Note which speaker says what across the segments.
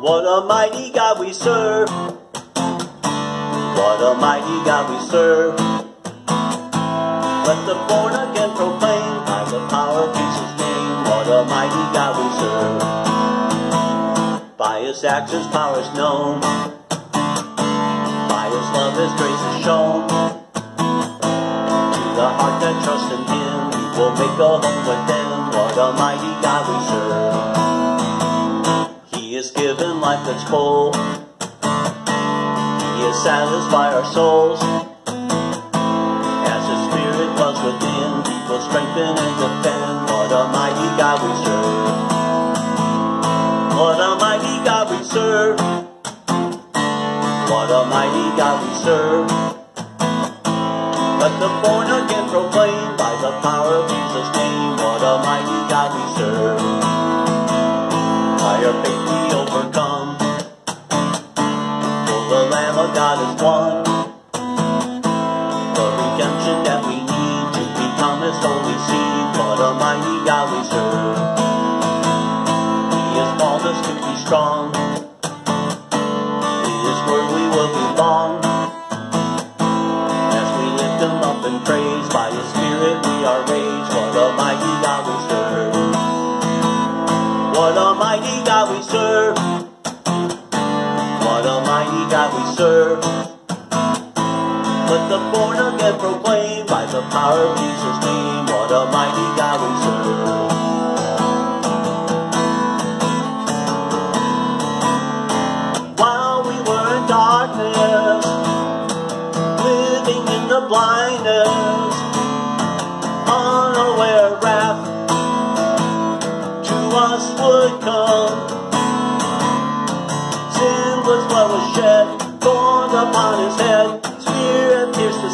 Speaker 1: mighty God we serve. What a mighty God we serve. Let the born again proclaim by the power of Jesus' name. What a mighty God we serve. By his actions power is known. By his love his grace is shown. To the heart that trusts in him, he will make a home with them. What a mighty God we serve. Given life that's full. He has satisfied our souls. As his spirit dwells within, will strengthen and defend. What a mighty God we serve. What a mighty God we serve. What a mighty God we serve. Let the born again proclaim by the power of Jesus' name. What a mighty God we serve. By our faith God is one. The redemption that we need to become His holy seed. What a mighty God we serve. He has called us to be strong. In His word we will belong. As we lift Him up in praise, by His Spirit we are raised. What a mighty God we serve. What a mighty God we serve. Serve. Let the born again proclaim by the power of Jesus' name. What a mighty God we serve. While we were in darkness, living in the blindness, unaware wrath to us would come. Sin was what was shed,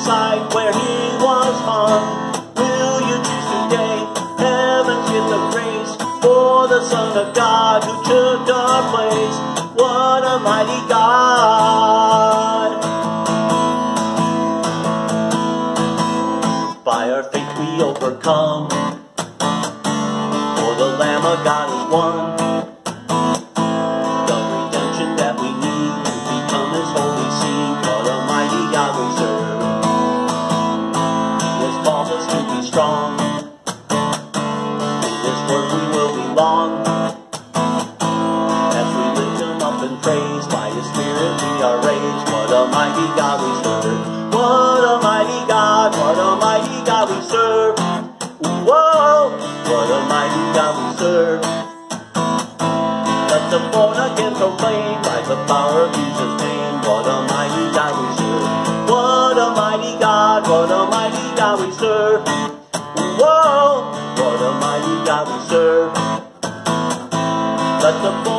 Speaker 1: side where he was hung. Will you choose today heaven's gift of grace for the Son of God who took our place? What a mighty God! By our faith we overcome, for the Lamb of God is won. To be strong. In His word we will belong. As we lift Him up in praise, by His Spirit we are raised. What a mighty God we serve. What a mighty God, what a mighty God we serve. Whoa, what a mighty God we serve. Let the born again proclaim by the power of Jesus' we serve. Whoa, what a mighty God we serve. Let the